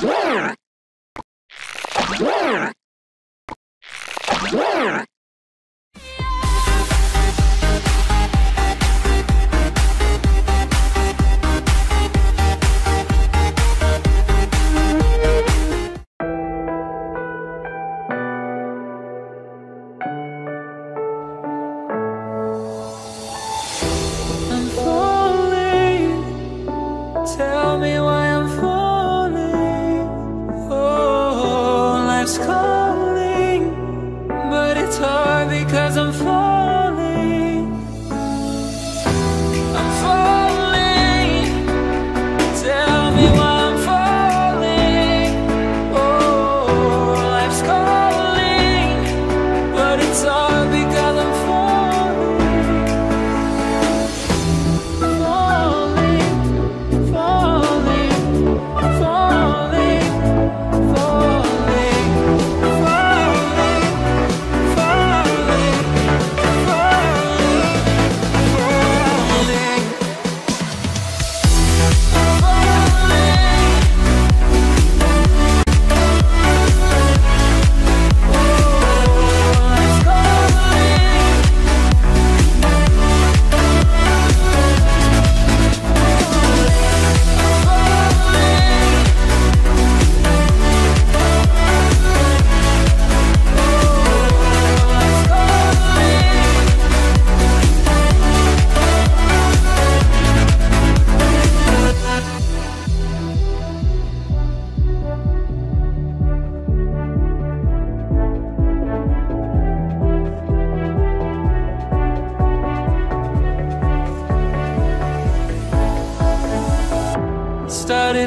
Yeah.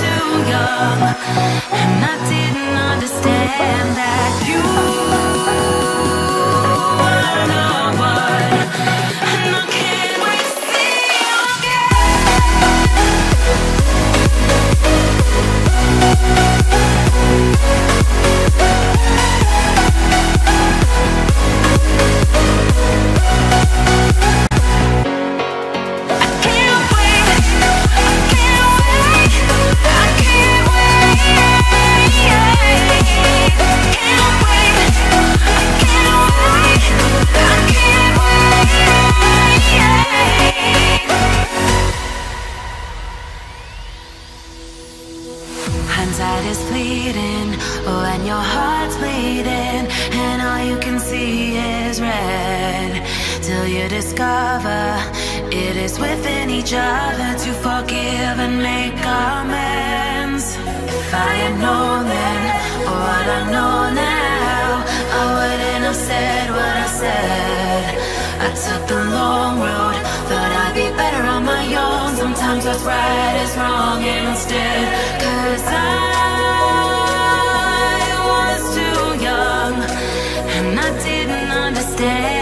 too young, and I didn't understand that you. took the long road Thought I'd be better on my own. Sometimes what's right is wrong instead Cause I was too young And I didn't understand.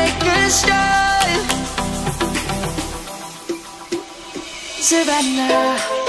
Savannah